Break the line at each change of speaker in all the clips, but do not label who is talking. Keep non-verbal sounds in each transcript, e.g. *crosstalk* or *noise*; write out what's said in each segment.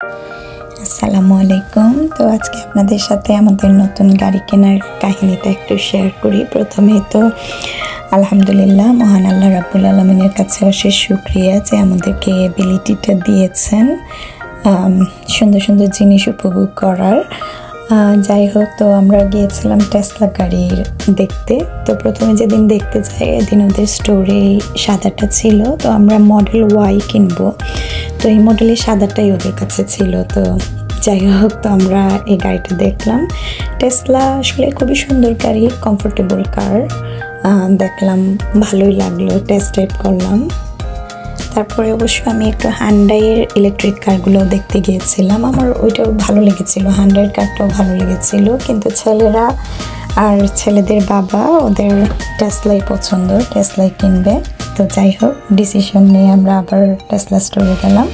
আসসালামু আলাইকুম। তো আজকে আপনাদের সাথে আমাদের নতুন গাড়ি কেনার কাহিনীটা একটু শেয়ার করি। প্রথমে তো, আলহামদুলিল্লাহ, মহান আল্লাহ রাবুল আলমিনের কাছে অশেষ সুক্রিয়া যে আমাদেরকে এবিলিটিটা দিয়েছেন সুন্দর সুন্দর জিনিস উপভোগ করার। যাই হোক, তো আমরা গিয়েছিলাম টেসলা গাড়ির দেখতে। তো প্রথমে যেদিন দেখতে যাই, এদিন ওদের স্টোরে সাদাটা ছিল। তো আমরা মডেল ওয়াই কিনবো। তো এই মডেলের সাদাটাই ওদের কাছে ছিল। তো যাই হোক, তো আমরা এই গাড়িটা দেখলাম। টেসলা আসলে খুবই সুন্দর গাড়ি কমফোর্টেবল কার দেখলাম, ভালোই লাগল টেস্ট ড্রাইভ করলাম। তারপরে অবশ্য আমি একটু হান্ডাইয়ের ইলেকট্রিক কারগুলো দেখতে গিয়েছিলাম। আমার ওইটাও ভালো লেগেছিল হান্ডাইয়ের কারটাও ভালো লেগেছিল। কিন্তু ছেলেরা আর ছেলেদের বাবা, ওদের টেসলাই পছন্দ টেসলাই কিনবে। তো যাই হোক ডিসিশন নিয়ে আমরা আবার টেসলা স্টোরে গেলাম।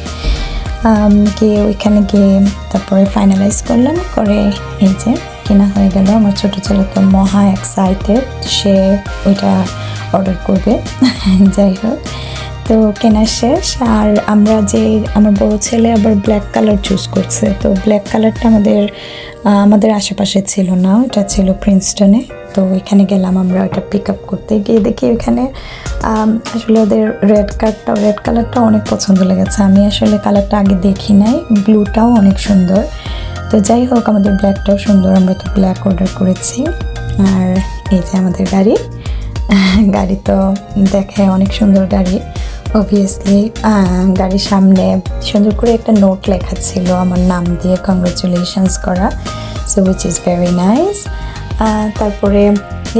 গিয়ে ওইখানে গিয়ে তারপরে ফাইনালাইজ করলাম, করে এই যে কেনা হয়ে গেল। আমার ছোটো ছেলে তো মহা এক্সাইটেড সে ওইটা অর্ডার করবে। *laughs* যাই হোক। তো কেনা শেষ, আর আমরা যে আমার বড় ছেলে আবার ব্ল্যাক কালার চুজ করছে, তো ব্ল্যাক কালারটা আমাদের আমাদের আশেপাশে ছিল না ওটা ছিল প্রিন্সটনে তো এখানে গেলাম আমরা ওটা পিক আপ করতে, গিয়ে দেখি ওইখানে আসলে ওদের রেড কার্ডটা রেড কালারটা অনেক পছন্দ লেগেছে। আমি আসলে কালারটা আগে দেখি নাই ব্লুটাও অনেক সুন্দর। তো যাই হোক, আমাদের ব্ল্যাকটাও সুন্দর, আমরা তো ব্ল্যাক অর্ডার করেছি। আর এই যে আমাদের গাড়ি গাড়ি তো দেখে অনেক সুন্দর গাড়ি। অবভিয়াসলি গাড়ির সামনে সুন্দর করে একটা নোট লেখা ছিল আমার নাম দিয়ে কংগ্রেচুলেশনস করা so which is very nice তারপরে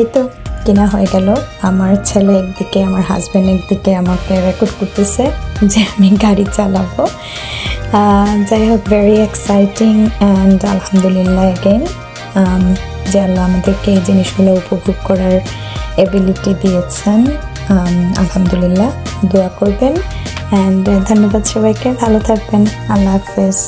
এই তো কেনা হয়ে গেল। আমার ছেলে একদিকে, আমার হাজব্যান্ড একদিকে আমাকে রেকর্ড করতেছে যে আমি গাড়ি চালাবো। যাই হোক ভেরি এক্সাইটিং অ্যান্ড আলহামদুলিল্লাহ এগেন যে আল্লাহ আমাদেরকে এই জিনিসগুলো উপভোগ করার এবিলিটি দিয়েছেন। আলহামদুলিল্লাহ। দোয়া করবেন। অ্যান্ড ধন্যবাদ সবাইকে। ভালো থাকবেন। আল্লাহ হাফেজ।